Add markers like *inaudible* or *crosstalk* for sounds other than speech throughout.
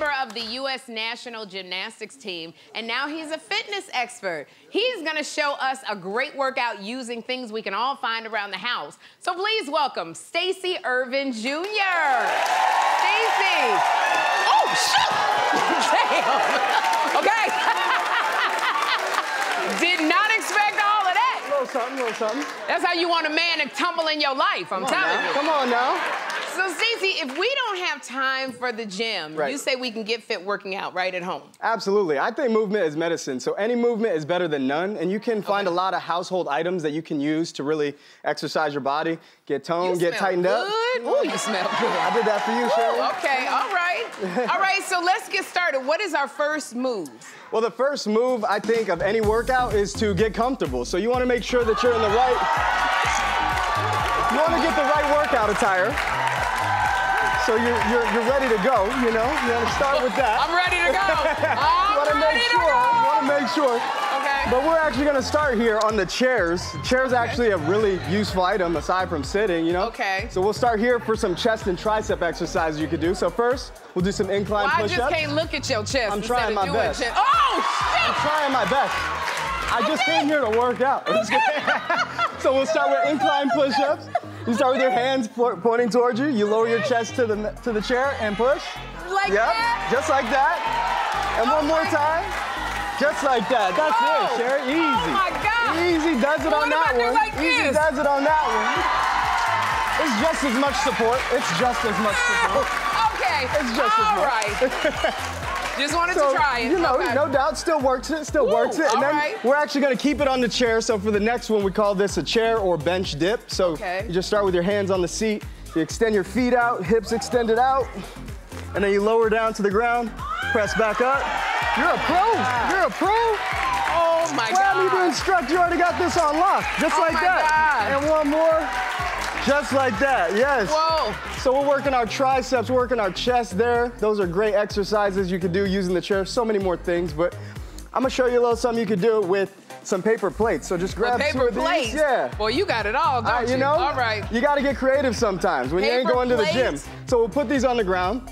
member of the U.S. national gymnastics team, and now he's a fitness expert. He's gonna show us a great workout using things we can all find around the house. So please welcome Stacey Ervin Jr. Stacey. Oh, shoot! *laughs* Damn. okay. *laughs* Did not expect all of that. A little something, a little something. That's how you want a man to tumble in your life, I'm Come telling now. you. Come on now. So, Stacey, if we don't have time for the gym, Right. you say we can get fit working out right at home. Absolutely. I think movement is medicine. So any movement is better than none. And you can find a lot of household items that you can use to really exercise your body, get toned, You get smell tightened good. up. Ooh, you smell *laughs* good. I did that for you, Sherri. Okay, all right. *laughs* all right, so let's get started. What is our first move? Well, the first move I think of any workout is to get comfortable. So you want to make sure that you're in the right. You want to get the right workout attire. So you're, you're, you're ready to go, you know? You want to start with that. I'm ready to go. you *laughs* I'm want to ready make to sure. go. You want to make sure. Okay. But we're actually gonna start here on the chairs. Chairs actually a really useful item aside from sitting, you know? Okay. So we'll start here for some chest and tricep exercises you could do. So first, we'll do some incline Well, I push-ups. just can't look at your chest I'm trying my best. chest. Oh, I'm trying my best. I just Okay. came here to work out. *laughs* *laughs* so we'll start with incline push-ups. You start with your hands pointing towards you. You lower your chest to the to the chair and push. Like Yep, that? just like that. And one oh more time. Just like that. That's Oh. it, Sherri. Oh Easy. Oh my God. Easy does it on that one. like Easy this? does it on that one. It's just as much support. It's just as much support. *laughs* Okay. It's just as All much. right. *laughs* just wanted So, to try it. you know, okay. no doubt, still works it, still Ooh, works it. And all then right. we're actually gonna keep it on the chair. So for the next one, we call this a chair or bench dip. So Okay. you just start with your hands on the seat. You extend your feet out, hips extended out, and then you lower down to the ground, press back up. You're a pro. You're a pro. Oh my Well, I need to God. instruct. You already got this on lock, just Oh like that. God. And one more, just like that. Yes. Whoa. So we're working our triceps, we're working our chest there. Those are great exercises you could do using the chair. So many more things, but I'm gonna show you a little something you could do with some paper plates. So just grab With two paper of these. plates. Yeah. Well, you got it all, don't Uh, you know, All right. you gotta get creative sometimes when you ain't Paper going to the gym. So we'll put these on the ground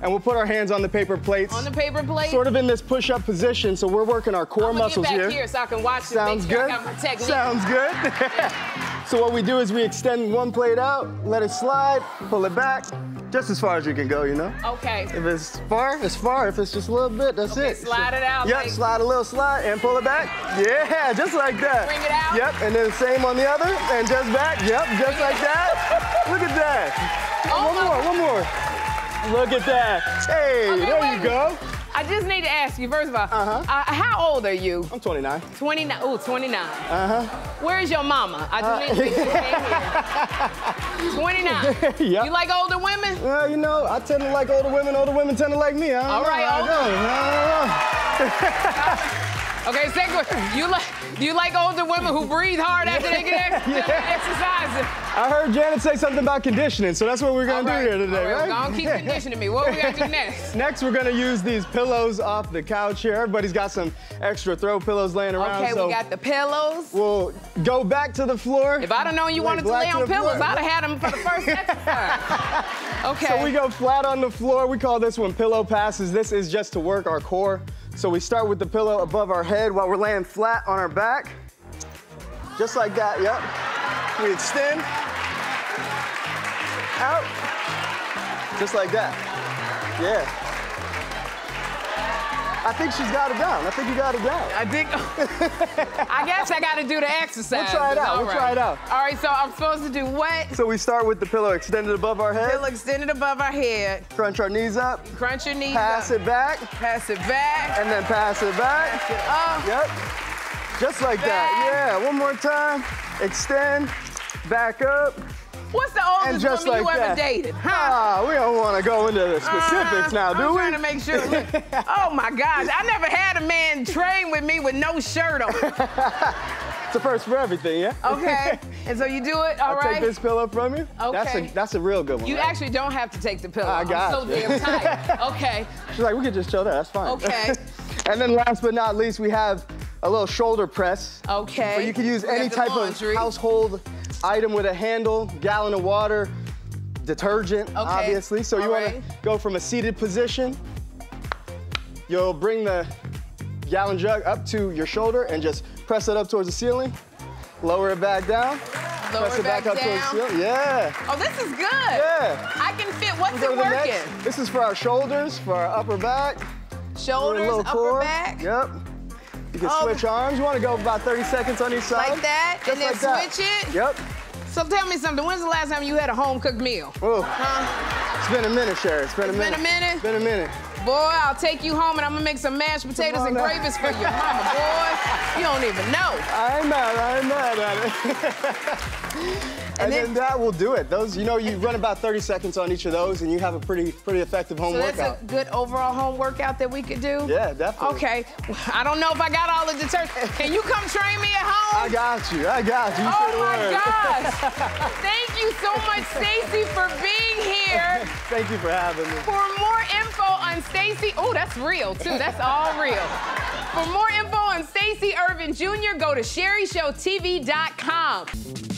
and we'll put our hands on the paper plates. On the paper plate. Sort of in this push-up position, so we're working our core muscles get back here. here. so I can watch this. Sounds sure good. I got my technique. Sounds good. *laughs* so what we do is we extend one plate out, let it slide, pull it back, just as far as you can go, you know? Okay. If it's far, it's far. If it's just a little bit, that's Okay, it. slide it out, Yep, like- slide a little slide and pull it back. Yeah, *laughs* just like that. Bring it out. Yep, and then same on the other, and just back. Yep, just like that. *laughs* Look at that. Oh one more, one more. Look at that. Hey, Okay, there wait. you go. I just need to ask you, first of all, Uh-huh. uh, how old are you? I'm 29. 29. Oh, 29. Uh-huh. Where's your mama? I just need to here. *laughs* 29. *laughs* Yep. You like older women? Well, you know, I tend to like older women. Older women tend to like me. I don't All know right, how it older. goes. I don't know. *laughs* Okay, second question. You like you like older women who breathe hard after they get ex- exercising? I heard Janet say something about conditioning, so that's what we're gonna All do here today, all right? Go on, keep conditioning me. What are we gotta do next? *laughs* Next, we're gonna use these pillows off the couch here. Everybody's got some extra throw pillows laying around. Okay, so we got the pillows. We'll go back to the floor. If I'd have known you wanted to lay on the pillows, floor. I'd have had them for the first *laughs* exercise. Okay. So we go flat on the floor. We call this one pillow passes. This is just to work our core. So we start with the pillow above our head while we're laying flat on our back. Just like that, yep. We extend. Out. Just like that. Yeah. I think she's got it down. I think you got it down. I think. *laughs* I guess I got to do the exercise. We'll try it out. We'll try it out. All right. So I'm supposed to do what? So we start with the pillow extended above our head. Pillow extended above our head. Crunch our knees up. Crunch your knees Pass up. it back. Pass it back. And then pass it back. Up. Yep. Just like that. Yeah. One more time. Extend. Back up. What's the And oldest just woman like you that. ever dated? Huh? Ah, we don't want to go into the specifics Uh, now, do I'm we? trying to make sure. *laughs* Oh my gosh, I never had a man train with me with no shirt on. *laughs* It's a first for everything, yeah? Okay, *laughs* and so you do it. All I'll right. take this pillow from you. That's Okay. a that's a real good one. You right? actually don't have to take the pillow. I I'm got so you. damn tight. Okay. She's like, we could just chill there. That's fine. Okay. and then last but not least, we have a little shoulder press. Okay. So you can use any type laundry. of household item with a handle, gallon of water, detergent, obviously. So you all wanna go from a seated position You'll bring the gallon jug up to your shoulder and just press it up towards the ceiling. Lower it back down. Lower press it back, back up towards down. the ceiling. Yeah. Oh, this is good. Yeah. I can fit. What's Go it working? This is for our shoulders, for our upper back. Shoulders, upper core. back. Yep. You can Oh. switch um, arms. You want to go about 30 seconds on each side. Like that, Just and then like that. switch it? Yep. So tell me something. When's the last time you had a home cooked meal? Oh, Huh? It's been a minute, Sherri. It's been a It's minute. been a minute? It's been a minute. Boy, I'll take you home and I'm gonna make some mashed potatoes and now. gravies for your mama, *laughs* boy. You don't even know. I ain't mad. I ain't mad at it. *laughs* and, then- then, that will do it. Those, you know, you run about 30 seconds on each of those, and you have a pretty, pretty effective home So that's a good overall home workout that we could do? Yeah, definitely. Okay. I don't know if I got all the detergent. Can you come train me at home? I got you. I got you. you Oh my word. gosh! *laughs* Thank you so much, Stacey, for being here. *laughs* Thank you for having me. For more info on Stacey, oh, that's real too. That's all real. For more info on Stacey Ervin Jr., go to SherriShowTV.com.